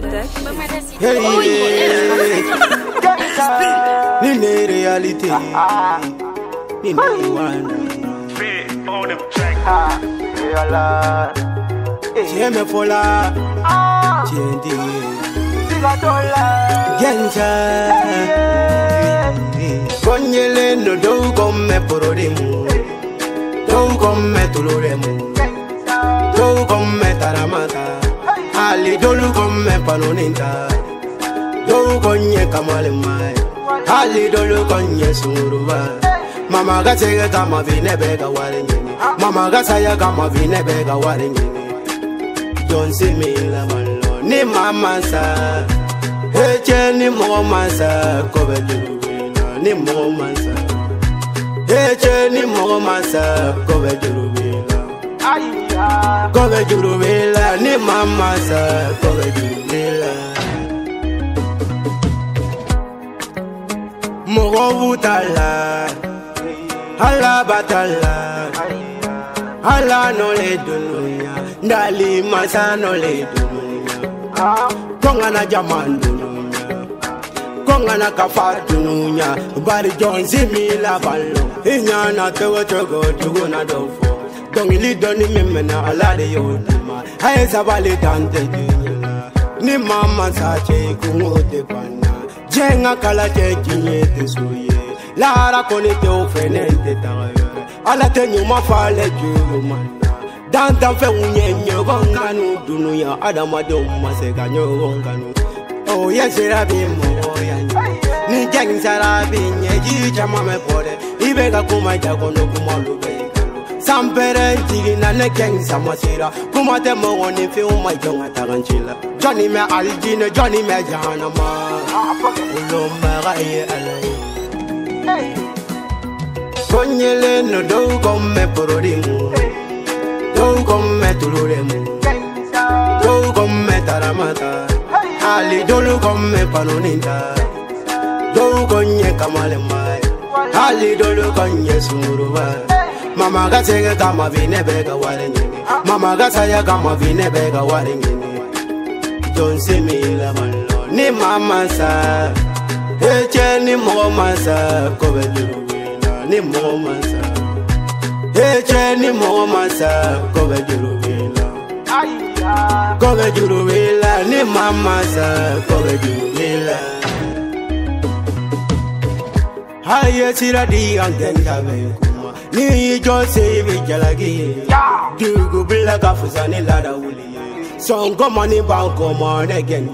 peut-être. Hey, oh, yeah. Nini reality. Nini one. Free, all them check. Ah, real Jeme fola. Jendi. Sigatola. Genja. Konyele no do come porodimu. Don't come me mu. Ali dolu come panoninta. Do konye kamale mai. Ali dolu konye suruba. Mama gatege kama vine bega wale nyini. Mama gataya kama vine bega wale nyini. Don't see me la malo. Ni mama sa. Eche ni mama sa. Kobe jurubina. Ni mama sa. Eche ni mama sa. Kobe jurubina. Kobe jurubila. Ni mama sa. Kobe jurubila. Moro butala. Hala batala. Hala no le dunuya. Ndali masa no le dunuya. Konga na jaman dunuya. Konga na kafa dunuya. Bari John Zimila balo. Inya na tewo chogo chugo na dofo. Dongili doni mimena ala de hai sabali tante ni mama sache kungote pana jenga kala che kinye te suye lara koni te ofene te tagaye ala te nyuma fale julu mana. Dantan fɛ u ɲɛ ɲɔgɔn kanu dunuya adamadenw ma se ka ɲɔgɔn kanu o oh, ye sira bi mɔgɔya ɲɛ ni jagisara bi ɲɛji caman bɛ bɔ dɛ i bɛ ka kuma jagɔndo kumalu bɛ lube sampere jigi na ne geng samasira kuma te mo woni fi uma jonga taganchila. Johnny me aljine Johnny me jahanama ulo mara ye alai Konyele no do komme porodimu Do komme tuluremu Do komme taramata. Ali dolu komme panoninta Do konye kamale mai Ali dolu konye sumuruba Mama gatege kama vine bega wale nyini Mama gataya kama vine bega wale nyini Don't see me la malo Ni mama sa. Eche ni mama sa. Kobe jurubina Ni mama sa. Eche ni mama sa. Kobe jurubina Kobe jurubila Ni mama sa. Kobe jurubila Haye tira di angenda kuma Ni jo se be jalagi Dugu bila ka fusani lada wuli Songo money banko mon again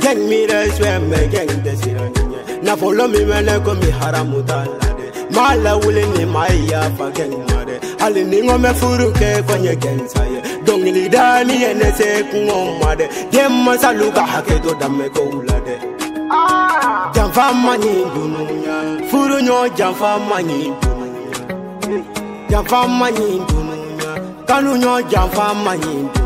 Gang mi de swem me gang de sirani Na follow me mene ko mi haramu talade Mala wuli ni maya fa gang mare Ali ni ngome furu ke kwenye gang saye Dongili dani ene se kungomade Dem saluka hake to dame ko ulade Janfa manyi dununya Furu nyo janfa manyi dununya Janfa manyindu nunya Kanunyo janfa manyindu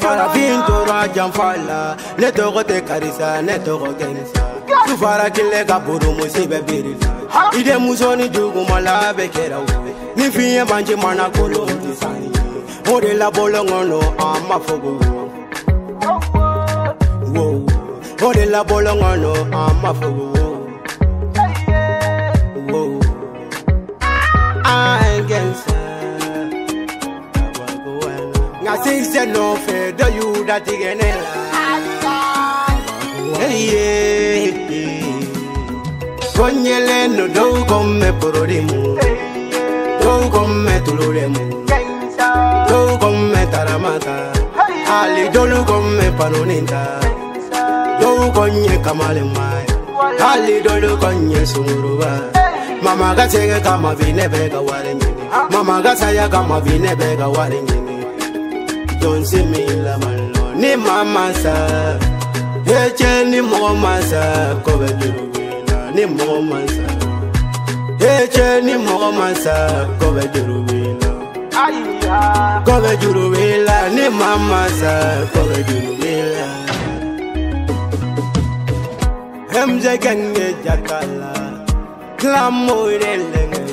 Farafin tora janfa la Ne tɔgɔ tɛ karisa ne tɔgɔ kɛnisa Sufara kile ka buru musi bɛ biri I de muso ni jugumala bɛ kɛra o Ni fiɲɛ banji mana kolo ti sani O de la bɔlɔn kɔnɔ an ma fɔ ko wo la bɔlɔn kɔnɔ an ma fɔ Nga sinse no fe do you that yeah. Konyele no do come porodimu Do come tuluremu Do come taramata. Ali dolu come panoninta Do konye kamale mai. Ali dolu konye sumuruba. Mama gatege kama vine bega wale nyini Mama gataya kama vine bega wale nyini Don't see me la malo Ni mama sa Eche ni mama sa Kobe jurubina Ni mama sa Eche ni mama sa Kobe jurubina Kobe jurubila Ni mama sa Kobe jurubila Hemze genge jakala Klamoire lenge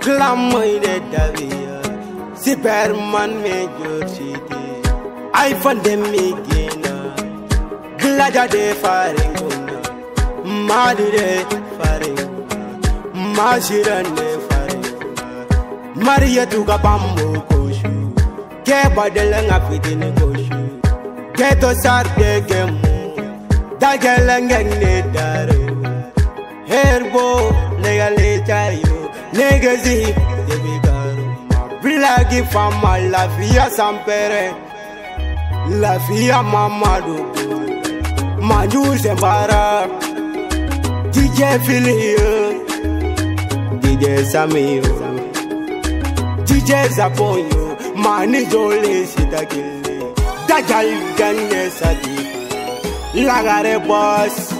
Klamoire davia si man me jorchiti ay fandem mi gina de faringuna madire faringuna majirane faringuna mariya tuga pambo koshu ke badela nga fitine koshu. Ke to sar de gemu dagela ngeng ne daro herbo legale chayo negasi. La gifa Abdullahi la lafiya sanpɛrɛ lafiya mamadu maju sɛnbara jijɛ fili yo jijɛ sami yo jijɛ zabɔ yo mani jɔlen sita kelen dajali ganɛ sadi lagarɛ bɔsi.